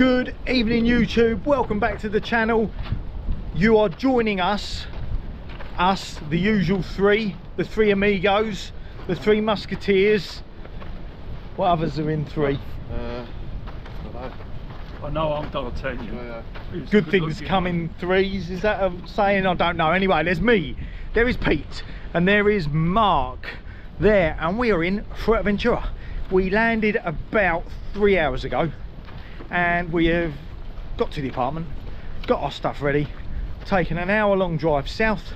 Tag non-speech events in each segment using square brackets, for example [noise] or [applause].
Good evening YouTube, welcome back to the channel. You are joining us, us, the usual three, the three amigos, the three musketeers. What others are in three? Uh, I don't I know I'm D'Artagnan. know. Yeah. Who's Good things come in threes, is that a saying? I don't know. Anyway, there's me, there is Pete, and there is Mark there, and we are in Fuerteventura. We landed about three hours ago, and we have got to the apartment, got our stuff ready, taken an hour long drive south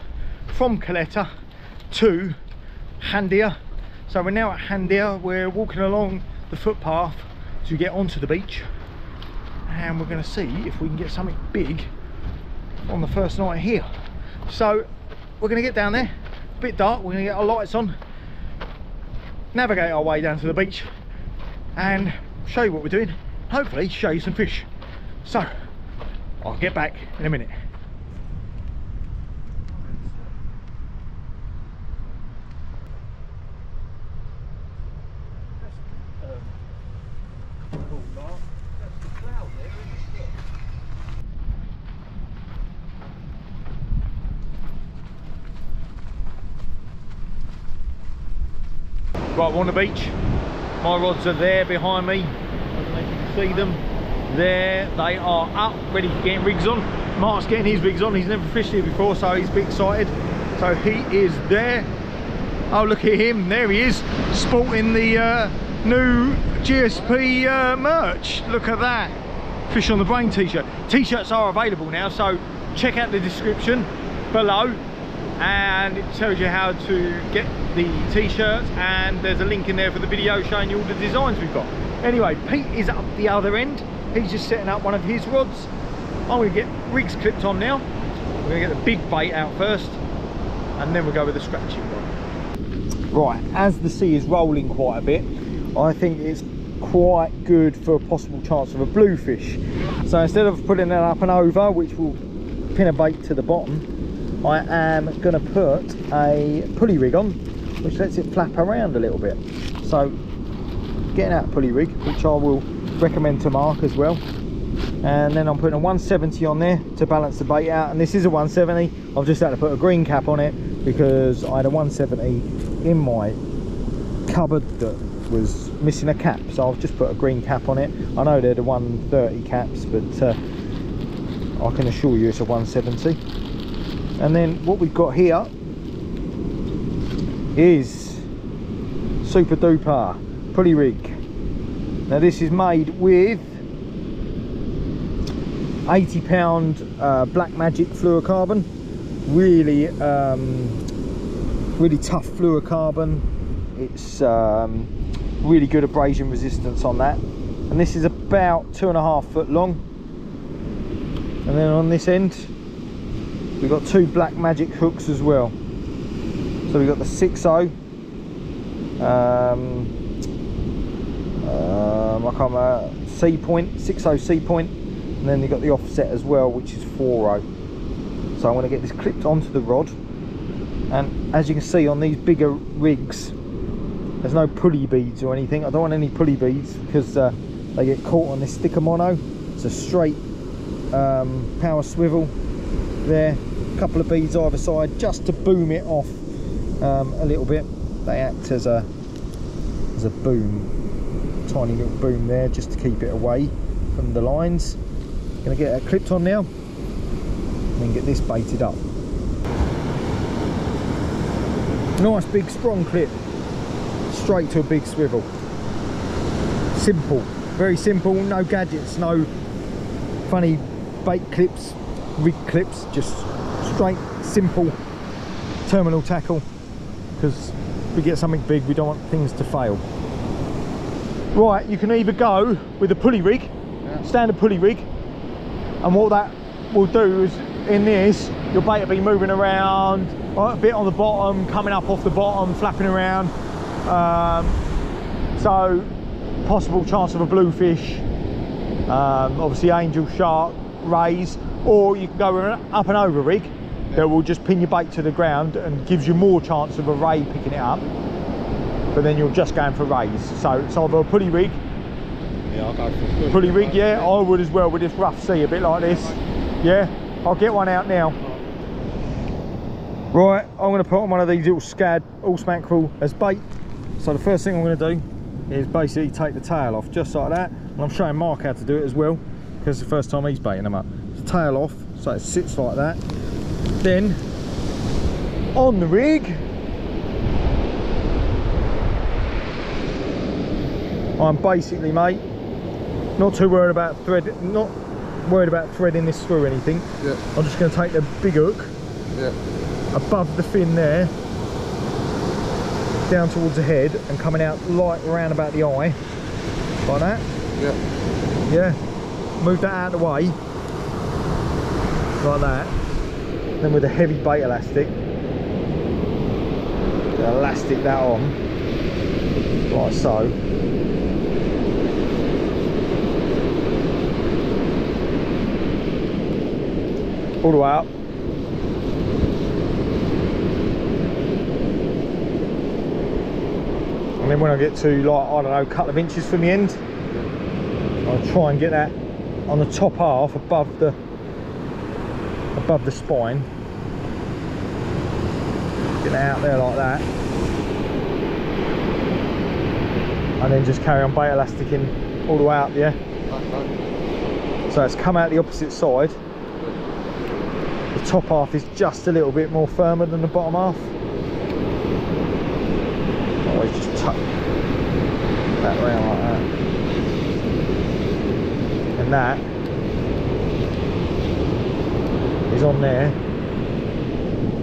from Caleta to Jandia. So we're now at Jandia, we're walking along the footpath to get onto the beach. And we're going to see if we can get something big on the first night here. So we're going to get down there. A bit dark. We're going to get our lights on. Navigate our way down to the beach and show you what we're doing hopefully show you some fish so i'll get back in a minute Right, we're on the beach. My rods are there behind me. See them. There, they are up, ready for getting rigs on. Mark's getting his rigs on. He's never fished here before, so he's a bit excited. So he is there. Oh, look at him. There he is, sporting the uh, new GSP uh, merch. Look at that. Fish on the Brain t-shirt. T-shirts are available now, so check out the description below and it tells you how to get the t-shirts and there's a link in there for the video showing you all the designs we've got anyway pete is up the other end. He's just setting up one of his rods. I'm to get rigs clipped on now. We're to get the big bait out first and then we'll go with the scratching rod. Right as the sea is rolling quite a bit i think it's quite good for a possible chance of a bluefish. So instead of putting it up and over which will pin a bait to the bottom I am going to put a pulley rig on which lets it flap around a little bit. So getting out pulley rig which I will recommend to Mark as well. And then I'm putting a 170 on there to balance the bait out. And this is a 170 I've just had to put a green cap on it because I had a 170 in my cupboard that was missing a cap. So I've just put a green cap on it. I know they're the 130 caps but uh, I can assure you it's a 170 and then what we've got here is super duper pulley rig. Now this is made with 80 pound uh, black magic fluorocarbon. Really um, really tough fluorocarbon. It's um, really good abrasion resistance on that. And this is about two and a half foot long. And then on this end we've got two black magic hooks as well. So we've got the 6.0 um, um, I can't remember, C point, 6.0 C point and then you've got the offset as well which is 4.0 so I'm to get this clipped onto the rod and as you can see on these bigger rigs there's no pulley beads or anything. I don't want any pulley beads because uh, they get caught on this sticker mono. It's a straight um, power swivel there. A couple of beads either side just to boom it off um, a little bit. They act as a as a boom tiny little boom there just to keep it away from the lines. Gonna get it clipped on now and then get this baited up. Nice big strong clip straight to a big swivel. Simple very simple no gadgets no funny bait clips rig clips just straight simple terminal tackle. Because we get something big we don't want things to fail right you can either go with a pulley rig Yeah. standard pulley rig and what that will do is in this your bait will be moving around a bit on the bottom coming up off the bottom flapping around. Um, so possible chance of a bluefish um, obviously angel shark rays or you can go with an up and over rig that will just pin your bait to the ground and gives you more chance of a ray picking it up but then you're just going for rays so it's either a pulley rig Yeah, I'll go for a pulley. Pulley rig, yeah, I would as well with this rough sea, a bit like this. Yeah, I'll get one out now. Right, I'm going to put on one of these little scad horse mackerel as bait. So the first thing I'm going to do is basically take the tail off, just like that. And I'm showing Mark how to do it as well, because it's the first time he's baiting them up. The tail off, so it sits like that. Then, on the rig, I'm basically, mate, not too worried about thread, not worried about threading this through anything. Yeah, I'm just going to take the big hook yeah, above the fin there, down towards the head, and coming out light around about the eye, like that. yeah. Yeah. Move that out of the way, like that. Then with a heavy bait elastic, elastic that on, like so. All the way up. And then when I get to like, I don't know, a couple of inches from the end, I'll try and get that on the top half above the above the spine. Get that out there like that. And then just carry on bait elastic in all the way up, yeah? So it's come out the opposite side. The top half is just a little bit more firmer than the bottom half. Always just tuck that round like that. And that is on there,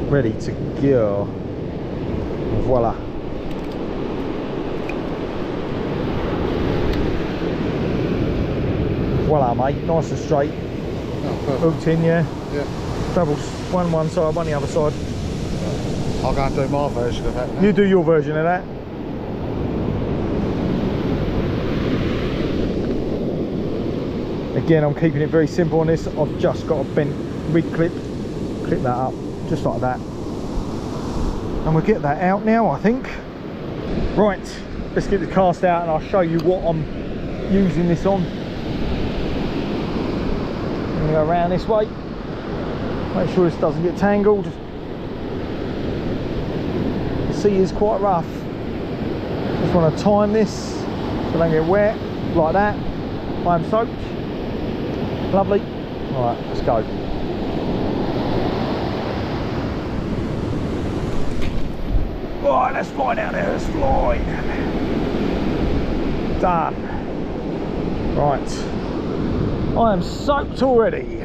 ready to go. Voila. Voila mate, nice and straight. Oh. Hooked in, yeah. Yeah. Double, one one side, one the other side. I'll go and do my version of that now. You do your version of that. Again, I'm keeping it very simple on this. I've just got a bent rig clip. Clip that up, just like that. And we'll get that out now, I think. Right, let's get the cast out and I'll show you what I'm using this on. I'm gonna go around this way. Make sure this doesn't get tangled. The sea is quite rough. Just want to time this so don't get wet, like that. I'm soaked. Lovely. All right, let's go. Right, let's fly down there, let's fly. Done. Right. I am soaked already.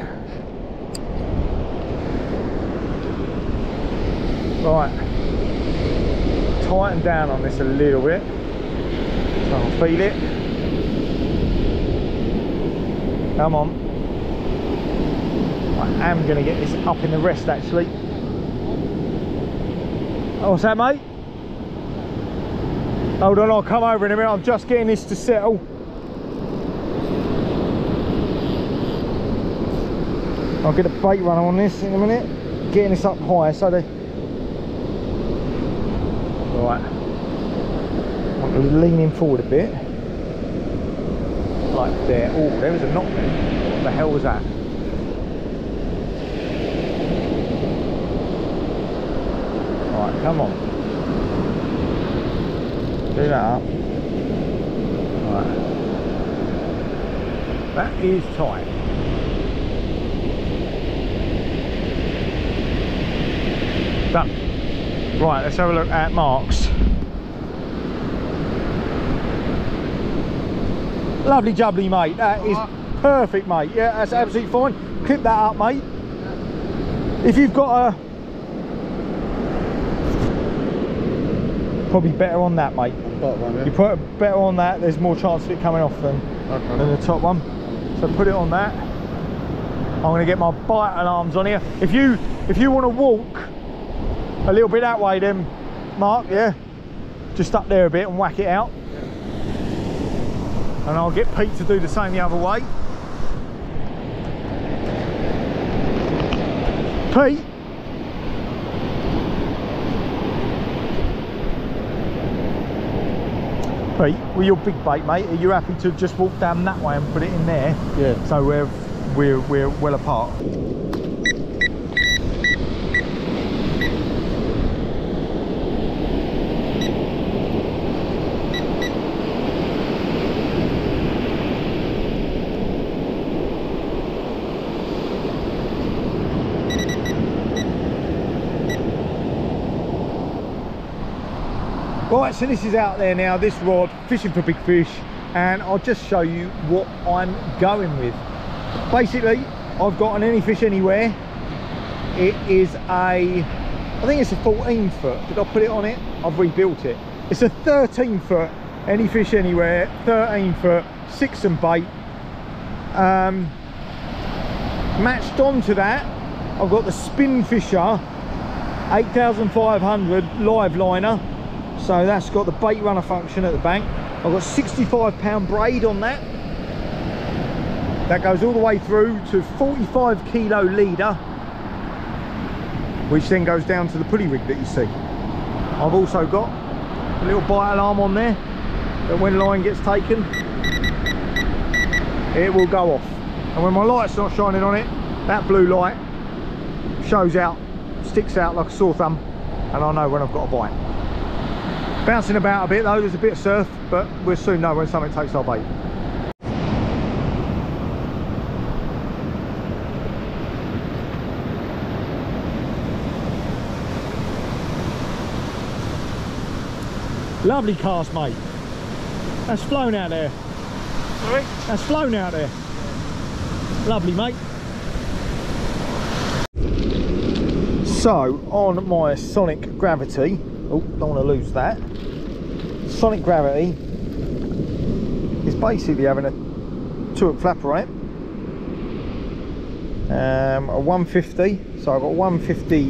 Right. Tighten down on this a little bit. So I'll feel it. Come on. I am going to get this up in the rest actually. Oh, what's that mate? Hold on I'll come over in a minute. I'm just getting this to settle. I'll get a bait runner on this in a minute. Getting this up higher so they Right. Leaning forward a bit. Like there. Oh, there was a there. What the hell was that? Alright, come on. Do that up. Right. That is tight. Done. Right, let's have a look at marks. Lovely jubbly, mate. That is perfect, mate. Yeah, that's absolutely fine. Clip that up, mate. If you've got a... Probably better on that, mate. One, You put it better on that, there's more chance of it coming off than, than the top one. So put it on that. I'm going to get my bite alarms on here. If you if you want to walk a little bit that way then, Mark, yeah, just up there a bit and whack it out. And I'll get Pete to do the same the other way. Pete, Pete, with your big bait, mate, are you happy to just walk down that way and put it in there? Yeah. So we're we're we're well apart. Right, so this is out there now, this rod, fishing for big fish, and I'll just show you what I'm going with. Basically, I've got an any fish anywhere. It is a, I think it's a 14 foot. Did I put it on it? I've rebuilt it. It's a 13 foot any fish anywhere, 13 foot, six and bait. Um, matched onto that, I've got the Spin Fisher 8500 live liner so that's got the bait runner function at the bank. I've got 65 pound braid on that. That goes all the way through to 45 kilo leader which then goes down to the pulley rig that you see. I've also got a little bite alarm on there that when line gets taken it will go off. And when my light's not shining on it that blue light shows out sticks out like a sore thumb and I know when I've got a bite bouncing about a bit though there's a bit of surf but we'll soon know when something takes our bait eh? lovely cast mate. That's flown out there. Sorry? that's flown out there. Lovely mate. So on my Sonik Gravity oh don't want to lose that. Sonik Gravity is basically having a two hook flapper it. Um, a 150 so I've got 150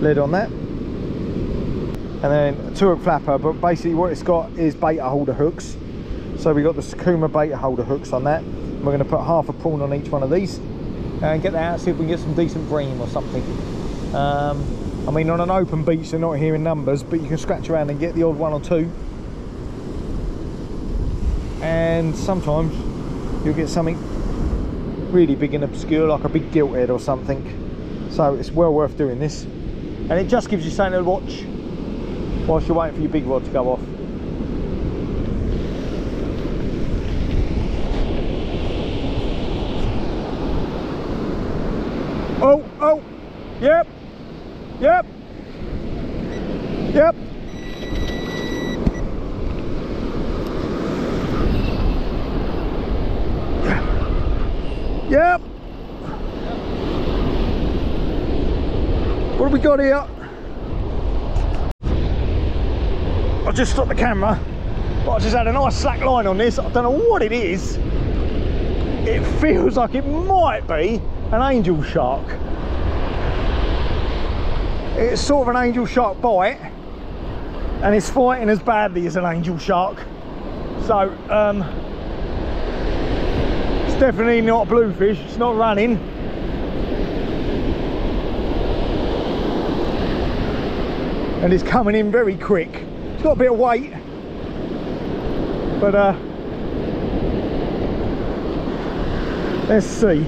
lid on that. And then a two hook flapper but basically what it's got is baitholder hooks. So we got the Sakuma baitholder hooks on that. We're going to put half a prawn on each one of these and get that out see if we can get some decent bream or something. Um, I mean on an open beach they're not here in numbers but you can scratch around and get the odd one or two. And sometimes you'll get something really big and obscure like a big gilt head or something. So it's well worth doing this. And it just gives you something to watch whilst you're waiting for your big rod to go off. Oh oh yep yep yep Yep. What have we got here? I just stopped the camera, but I just had a nice slack line on this. I don't know what it is. It feels like it might be an angel shark. It's sort of an angel shark bite, and it's fighting as badly as an angel shark. So, um, definitely not a bluefish. It's not running. And it's coming in very quick. It's got a bit of weight but uh let's see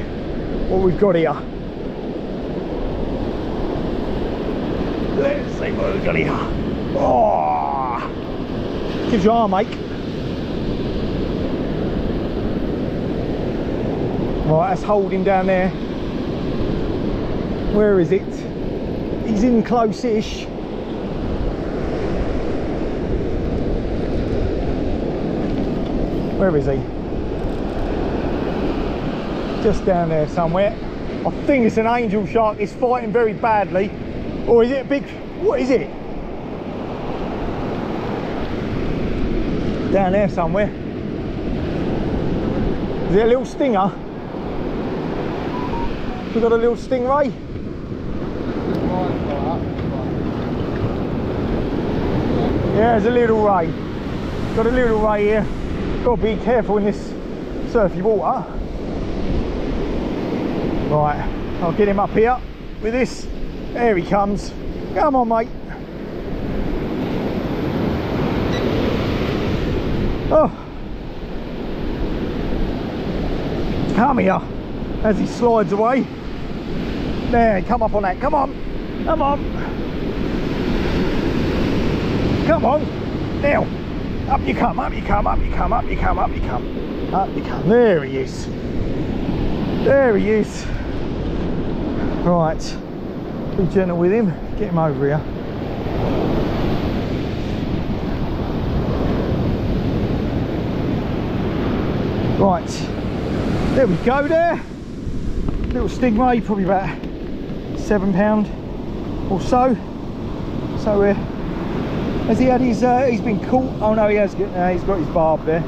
what we've got here let's see what we've got here oh gives you arm ache Right, that's holding down there. Where is it? He's in close-ish. Where is he? Just down there somewhere. I think it's an angel shark. It's fighting very badly. Or is it a big... What is it? Down there somewhere. Is it a little stinger? We got a little stingray. Yeah, there's a little ray. Got a little ray here. Got to be careful in this surfy water. Right, I'll get him up here with this. There he comes. Come on, mate. Oh. Come here. As he slides away. There, come up on that. Come on. Come on. Come on. Now. Up you come, up you come, up you come, up you come, up you come. Up you come. There he is. There he is. Right. Be gentle with him. Get him over here. Right. There we go there. Little stingray, probably about seven pound or so. So uh, has he had his, uh, he's been caught. Oh no, he has, uh, he's got his barb there.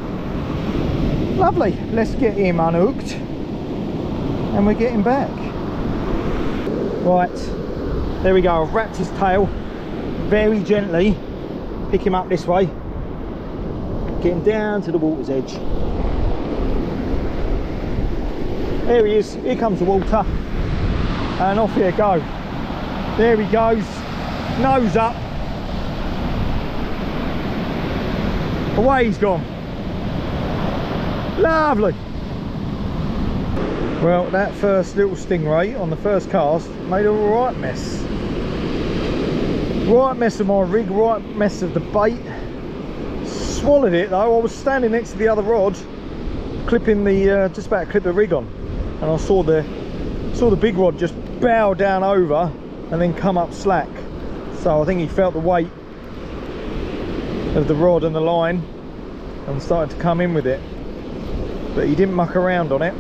Lovely. Let's get him unhooked and we're getting back. Right, there we go. I've wrapped his tail very gently. Pick him up this way. get him down to the water's edge. There he is. Here comes the water. And off you go. There he goes. Nose up. Away he's gone. Lovely. Well, that first little stingray on the first cast made a right mess. Right mess of my rig, right mess of the bait. Swallowed it though. I was standing next to the other rod, clipping the uh, just about to clip the rig on, and I saw the saw the big rod just bow down over and then come up slack. So I think he felt the weight of the rod and the line and started to come in with it. But he didn't muck around on it.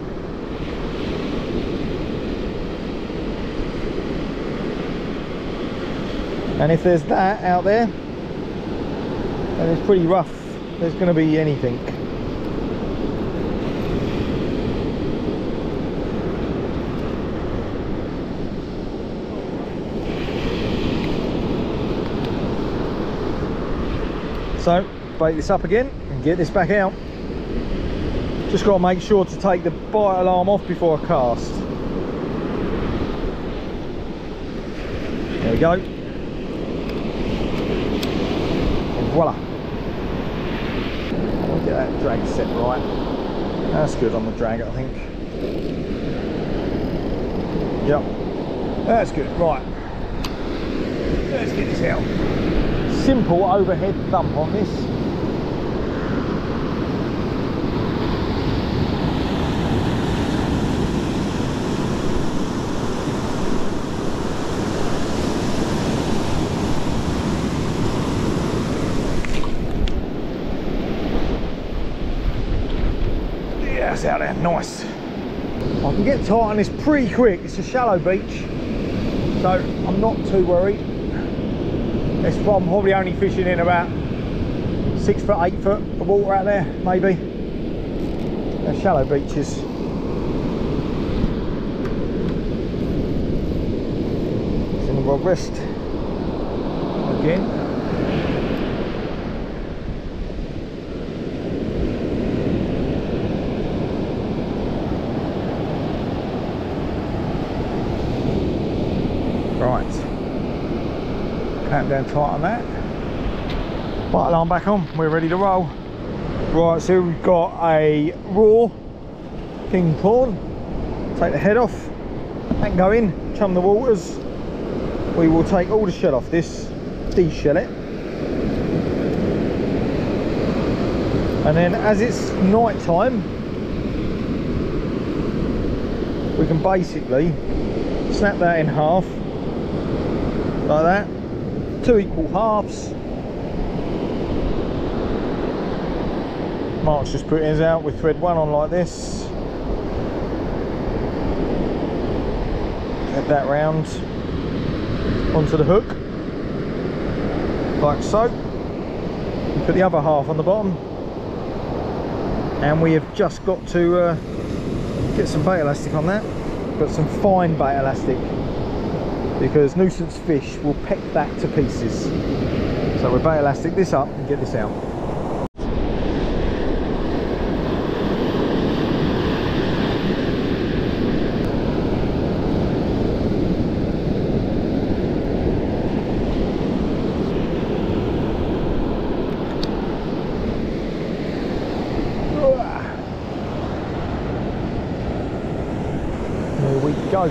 And if there's that out there, then it's pretty rough. There's going to be anything. So, bait this up again and get this back out. Just got to make sure to take the bite alarm off before I cast. There we go. And voila. Get that drag set right. That's good on the drag, I think. Yep. That's good. Right. Let's get this out. Simple overhead thump on this. Yeah, that's out there, nice. I can get tight on this pretty quick. It's a shallow beach, so I'm not too worried. It's I'm probably only fishing in about six foot, eight foot of water out there, maybe. They're shallow beaches. Single rod rest again. Right. Clamp down tight on that. Bite alarm back on, we're ready to roll. Right, so we've got a raw king prawn. Take the head off and go in, chum the waters. We will take all the shell off this, de-shell it. And then as it's night time, we can basically snap that in half like that two equal halves. Mark's just put his out with thread one on like this. Head that round onto the hook. Like so. Put the other half on the bottom. And we have just got to uh, get some bait elastic on that. Got some fine bait elastic because nuisance fish will peck that to pieces. So we'll bait elastic this up and get this out. we go.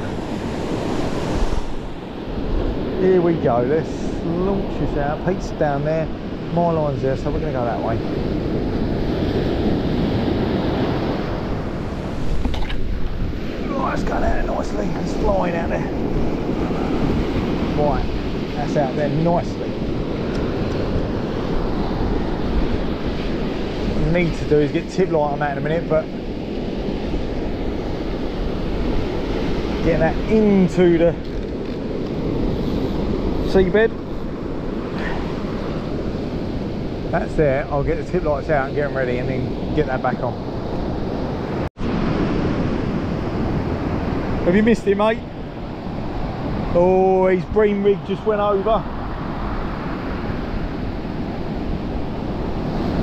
Here we go. This out. Pete's down there. My line's there, so we're going to go that way. Right, it's going out there nicely. It's flying out there. Right, that's out there nicely. Need to do is get tip light on that in a minute, but getting that into the seabed. That's there. I'll get the tip lights out and get them ready and then get that back on. Have you missed it, mate? Oh, his bream rig just went over.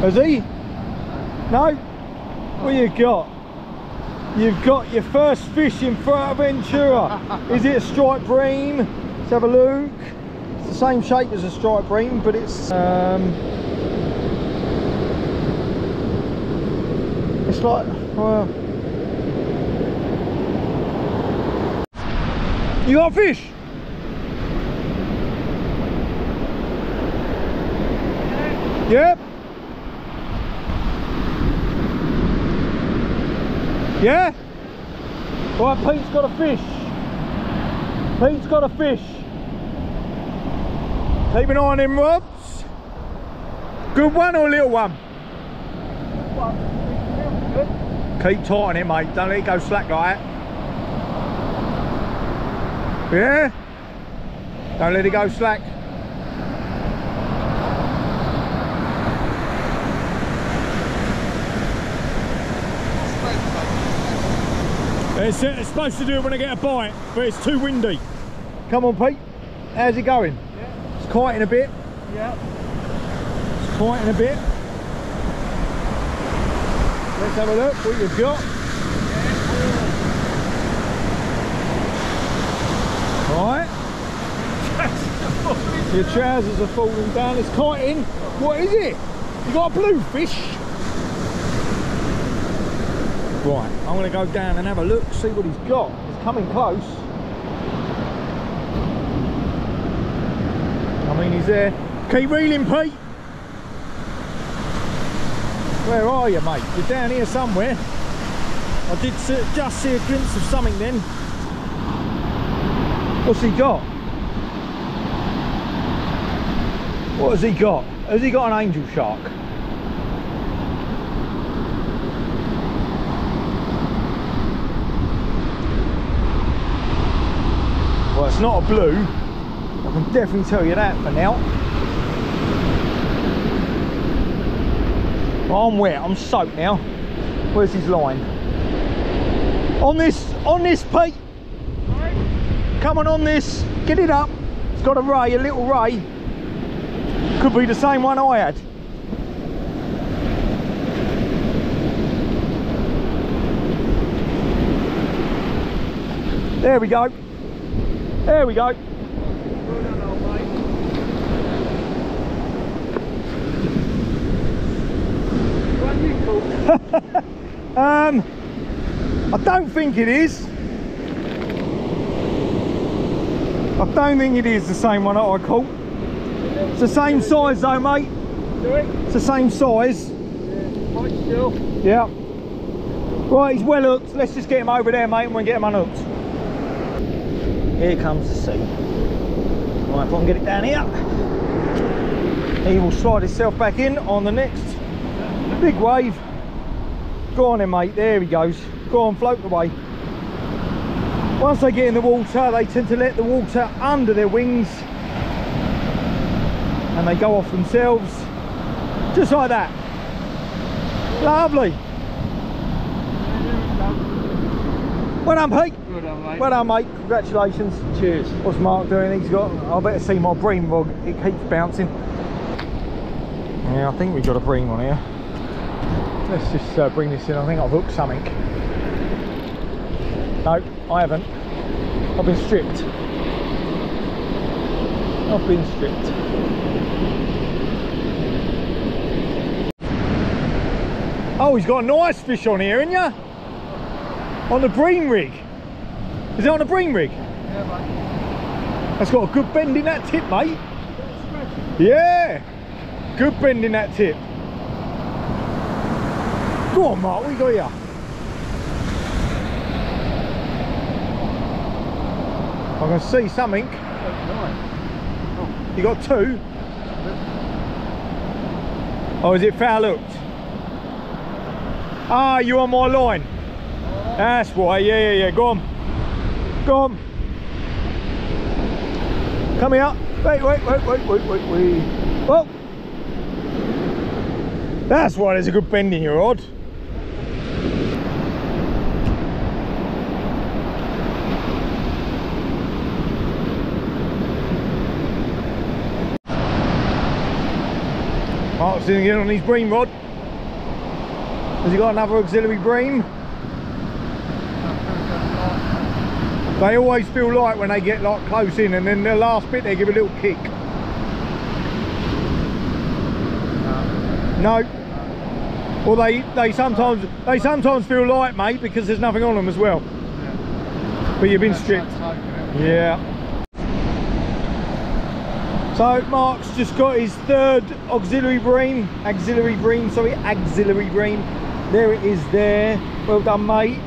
Has he? No? What you got? You've got your first fish in Fuerteventura. Is it a striped bream? Let's have a look. Same shape as a striped bream, but it's um, it's like well. You got fish? Yep. Yeah? Right, Pete's got a fish. Pete's got a fish. Keep an eye on him, rods. Good one or little one? Keep tight on it, mate. Don't let it go slack like that. Yeah? Don't let it go slack. It's, it's supposed to do it when I get a bite, but it's too windy. Come on, Pete. How's it going? Kiting a bit. Yeah. It's kiting a bit. Let's have a look what you've got. Right. [laughs] Your trousers are falling down. It's kiting. What is it? You got a bluefish? Right, I'm going to go down and have a look, see what he's got. He's coming close. I mean, he's there. Keep reeling, Pete. Where are you, mate? You're down here somewhere. I did see, just see a glimpse of something then. What's he got? What has he got? Has he got an angel shark? Well, it's not a blue. I can definitely tell you that for now. I'm wet, I'm soaked now. Where's his line? On this, on this, Pete. Come on, on this. Get it up. It's got a ray, a little ray. Could be the same one I had. There we go. There we go. [laughs] um, I don't think it is. I don't think it is the same one that I caught. It's the same size though, mate. It's the same size. Yeah. Right, he's well hooked. Let's just get him over there, mate, and we'll get him unhooked. Here comes the sea. Right, if I can get it down here. He will slide himself back in on the next big wave. Go on then, mate. There he goes. Go on, float away. Once they get in the water, they tend to let the water under their wings and they go off themselves just like that. Lovely. Well done, Pete. Good on, mate. Well done, mate. Congratulations. Cheers. What's Mark doing? He's got. I better see my bream rod. It keeps bouncing. Yeah, I think we've got a bream on here. Let's just uh, bring this in. I think I've hooked something. No, I haven't. I've been stripped. I've been stripped. Oh, he's got a nice fish on here, isn't ya? On the bream rig. Is it on a bream rig? Yeah, mate. That's got a good bend in that tip, mate. Yeah. Good bend in that tip. Go on, Mark, we got here? I can see something. You got two? Oh, is it foul hooked? Ah, you on my line? That's why, yeah, yeah, yeah, go on. Go on. Come here. Wait, wait, wait, wait, wait, wait, wait. That's why there's a good bend in your rod. Doing it on his bream rod. Has he got another axillary bream? They always feel light when they get like close in and then the last bit they give a little kick. No. Well they they sometimes they sometimes feel light mate because there's nothing on them as well. But you've been stripped. Uh, yeah. So Mark's just got his third axillary bream, axillary bream, sorry, axillary bream. There it is there. Well done mate.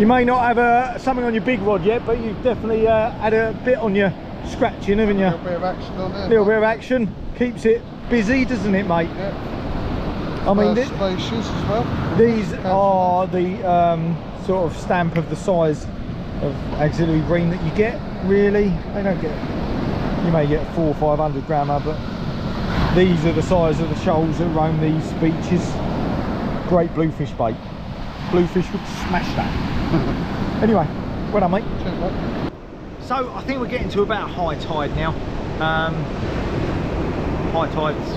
You may not have uh, something on your big rod yet, but you've definitely uh, had a bit on your scratching, haven't A you? little bit of action on there. little bit of action. Keeps it busy, doesn't it mate? Yeah. I mean, thi- spacious as well. These are the um, sort of stamp of the size of axillary bream that you get. Really, they don't get. You may get four or five hundred grammer, but these are the size of the shoals that roam these beaches. Great bluefish bait. Bluefish would smash that. [laughs] anyway, well done, mate. So I think we're getting to about high tide now. Um, high tide's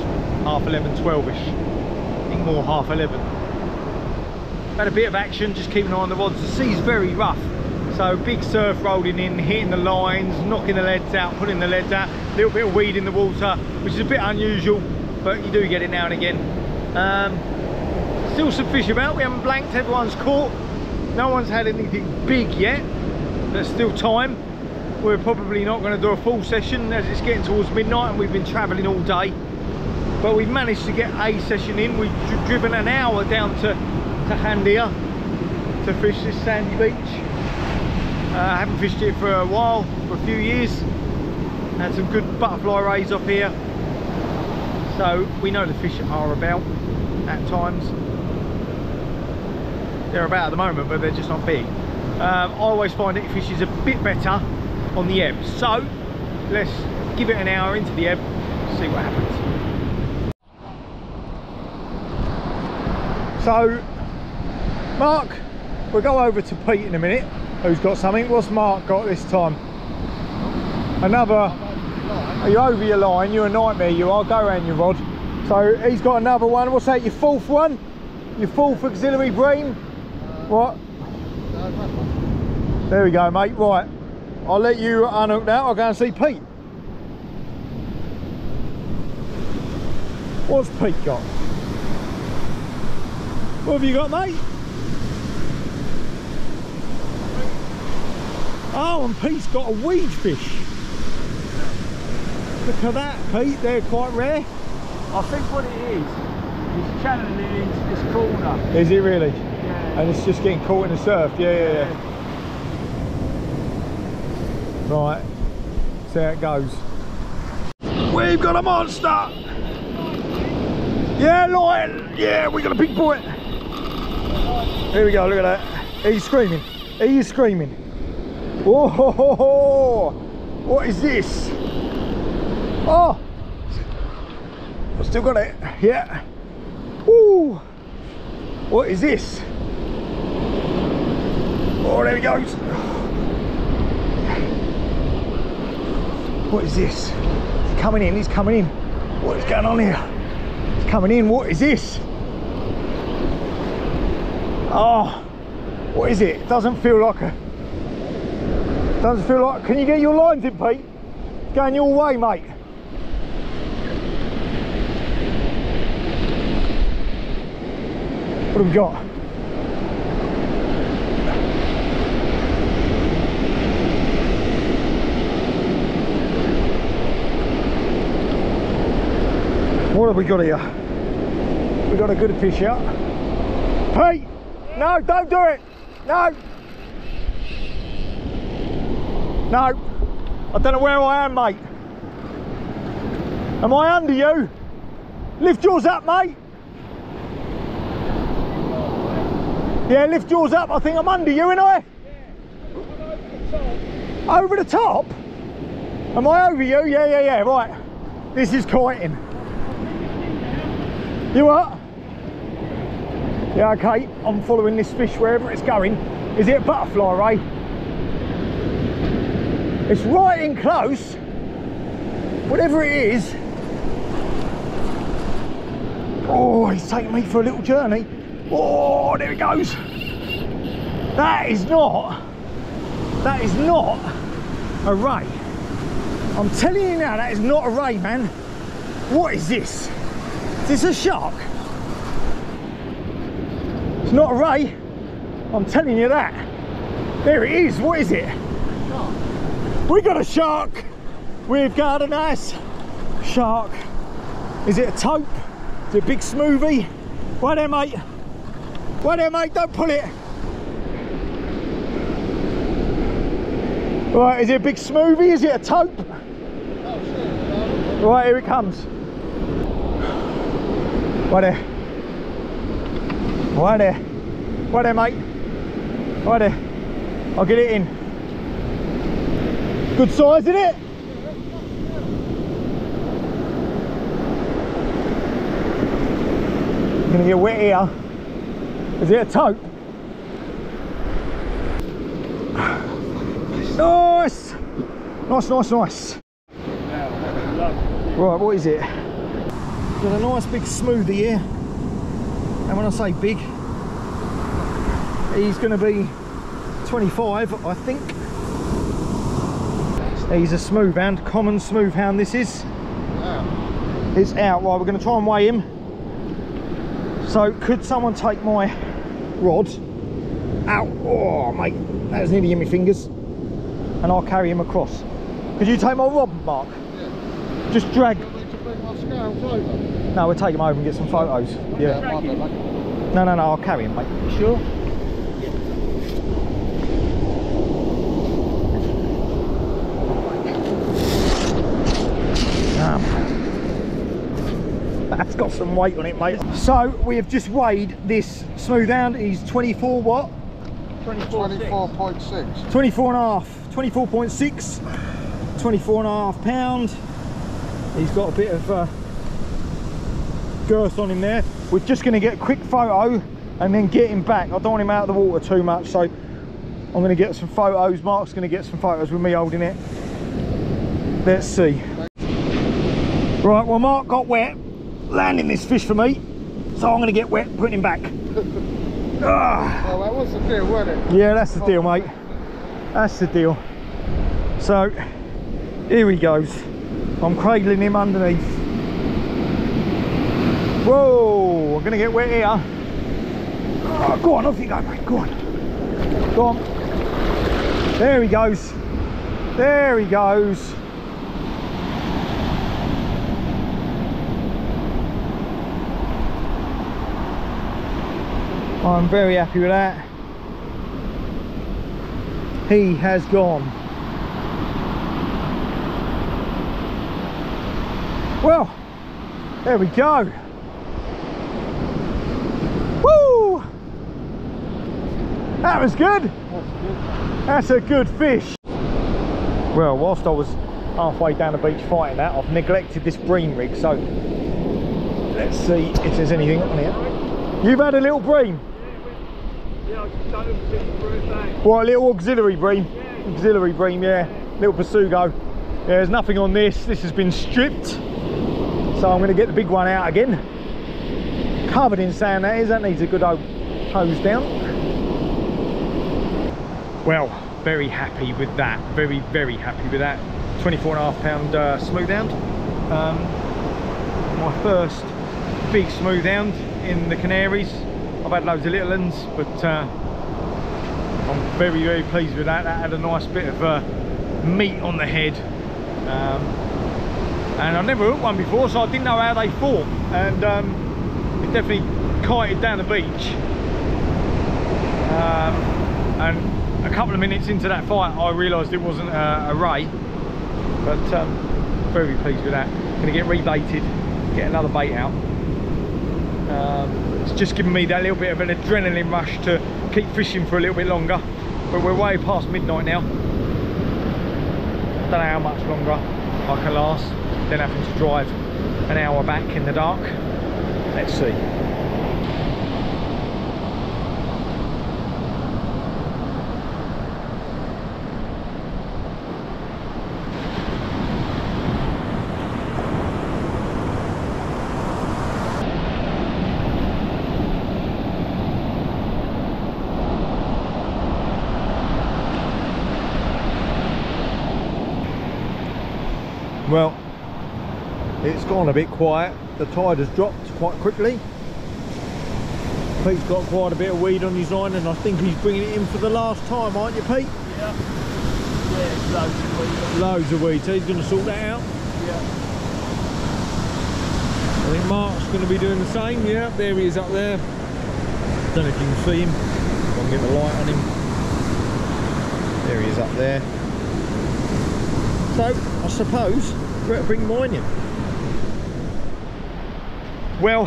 half 11, 12ish. I think more half 11. Had a bit of action, just keeping an eye on the rods. The sea's very rough. So big surf rolling in, hitting the lines, knocking the leads out, putting the leads out. A little bit of weed in the water, which is a bit unusual, but you do get it now and again. Um, still some fish about, we haven't blanked, everyone's caught. No one's had anything big yet. There's still time. We're probably not going to do a full session as it's getting towards midnight and we've been travelling all day. But we've managed to get a session in. We've driven an hour down to, to Jandia to fish this sandy beach. Uh, I haven't fished it for a while, for a few years. Had some good butterfly rays up here. So we know the fish are about at times. They're about at the moment, but they're just not big. Um, I always find that fish is a bit better on the ebb. So let's give it an hour into the ebb, see what happens. So, Mark, we'll go over to Pete in a minute, who's got something. What's Mark got this time? Another, are you over your line? You're a nightmare, you are. Go around your rod. So he's got another one. What's that, your fourth one? Your fourth axillary bream? What? There we go, mate. Right. I'll let you unhook that. I'll go and see Pete. What's Pete got? What have you got, mate? Oh, and Pete's got a weed fish. Look at that, Pete. They're quite rare. I think what it is, is channeling it into this corner. Is it really? Yeah. And it's just getting caught in the surf. Yeah, yeah, yeah. Right. See how it goes. We've got a monster! Yeah, lion! Yeah, we got a big boy! Here we go, look at that. He's screaming. He is screaming. Whoa! Ho, ho, ho. What is this? Oh! I've still got it. Yeah. Ooh! What is this? Oh, there he goes. What is this? He's coming in, he's coming in. What is going on here? He's coming in, what is this? Oh, what is it? It doesn't feel like a... Doesn't feel like, can you get your lines in, Pete? Going your way, mate. What have we got? What have we got here? We got a good fish out. Pete! No, don't do it! No! No! I don't know where I am, mate. Am I under you? Lift yours up, mate. Yeah, lift yours up. I think I'm under you, ain't I? Over the top? Am I over you? Yeah, yeah, yeah. Right. This is kiting. You what? Yeah, okay. I'm following this fish wherever it's going. Is it a butterfly, Ray? It's right in close. Whatever it is. Oh, he's taking me for a little journey. Oh, there it goes. That is not, that is not a ray. I'm telling you now, that is not a ray, man. What is this? Is this a shark? It's not a ray. I'm telling you that. There it is. What is it? We got a shark. We've got a nice shark. Is it a tope? Is it a big smoothie? Right there, mate. Right there, mate. Don't pull it. Right, is it a big smoothie? Is it a tope? Right, here it comes. Right there. Right there. Right there, mate. Right there. I'll get it in. Good size, isn't it? I'm gonna get wet here. Is it a tope? Nice! Nice, nice, nice. Right, what is it? Got a nice big smoothie here. And when I say big, he's to be 25, I think. He's a smooth hound, common smooth hound this is. It's out. Right, we're going to try and weigh him. So, could someone take my rod out? Oh, mate, that was nearly in my fingers. And I'll carry him across. Could you take my rod, Mark? Yeah. Just drag. No, we'll take him over and get some photos. Yeah. No, no, no, I'll carry him, mate. You sure? That's got some weight on it, mate. So we have just weighed this smooth hound. He's 24 what? 24.6. 24 and a half, 24.6, 24 and a half pound. He's got a bit of uh, girth on him there. We're just going to get a quick photo and then get him back. I don't want him out of the water too much, so I'm going to get some photos. Mark's going to get some photos with me holding it. Let's see. Right, well Mark got wet landing this fish for me, so I'm going to get wet putting him back. [laughs] Ah. Well, that was the deal, wasn't it? Yeah, that's the deal, mate. That's the deal. So, here he goes. I'm cradling him underneath. Whoa, I'm gonna get wet here. Oh, go on, off you go, mate. Go on. Go on. There he goes. There he goes. I'm very happy with that. He has gone. Well, there we go. Woo! That was good. That's a good fish. Well, whilst I was halfway down the beach fighting that, I've neglected this bream rig, so let's see if there's anything on here. You've had a little bream? Yeah. What, a little axillary bream? Axillary bream, yeah. Little Pasugo. Yeah, there's nothing on this. This has been stripped. So I'm going to get the big one out again. Covered in sand that is. That needs a good old hose down. Well, very happy with that. Very, very happy with that. 24 and a half pound uh, smooth hound. Um, my first big smooth hound in the Canaries. I've had loads of little ones, but uh, I'm very, very pleased with that. That had a nice bit of uh, meat on the head. Um, and I've never hooked one before so I didn't know how they fought and um, it definitely kited down the beach. Um, and a couple of minutes into that fight I realised it wasn't a, a ray. But um, very pleased with that. Gonna get rebaited get another bait out. Um, it's just given me that little bit of an adrenaline rush to keep fishing for a little bit longer. But we're way past midnight now. Don't know how much longer I can last. Then having to drive an hour back in the dark. Let's see Well, it's gone a bit quiet. The tide has dropped quite quickly. Pete's got quite a bit of weed on his line and I think he's bringing it in for the last time, aren't you Pete? Yeah. Yeah, loads of weed. Loads of weed, so he's going to sort that out. Yeah. I think Mark's going to be doing the same, yeah, there he is up there. Don't know if you can see him, I can get the light on him. There he is up there. So, I suppose, we're to bring mine in. Well,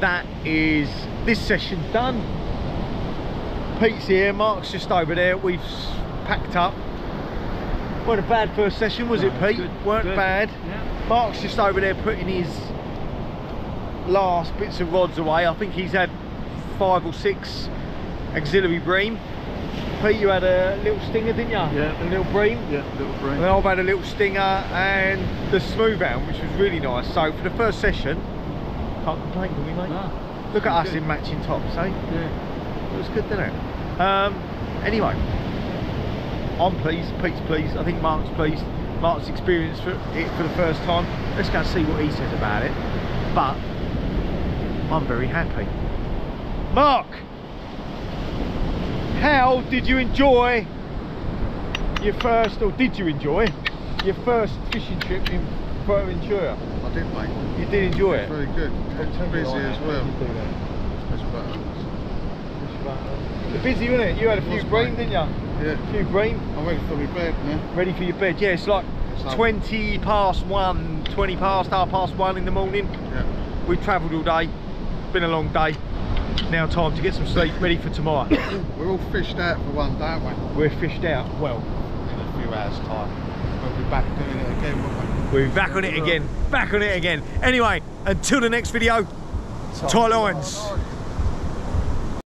that is this session done. Pete's here, Mark's just over there, we've packed up. Weren't a bad first session, was it Pete? good, Weren't good. bad. Yeah. Mark's just over there putting his last bits of rods away. I think he's had five or six axillary bream. Pete, you had a little stinger, didn't you? Yeah. A little bream. Yeah, little bream. And I've had a little stinger and the smooth hound, which was really nice. So for the first session, can't complain, can we, mate? No. Look at us Good. in matching tops, eh? Yeah. It was good, didn't it? Um, anyway, I'm pleased, Pete's pleased, I think Mark's pleased. Mark's experienced for it for the first time. Let's go and see what he says about it. But I'm very happy. Mark, how did you enjoy your first, or did you enjoy your first fishing trip in Fuerteventura? I did, mate. You did enjoy it. Very good. It's busy as well. That's about You're busy, wasn't it? You had a few bream, didn't you? Yeah. A few bream. I'm ready for my bed now. ready for your bed. Yeah, it's like So- 20 past one, 20 past, half past one in the morning. Yeah. We've travelled all day, been a long day. Now time to get some sleep, ready for tomorrow. [coughs] We're all fished out for one day, aren't we? We're fished out. Well, In a few hours' time. We'll be back doing it again, won't we? we're back on it again, back on it again. Anyway, until the next video, lines.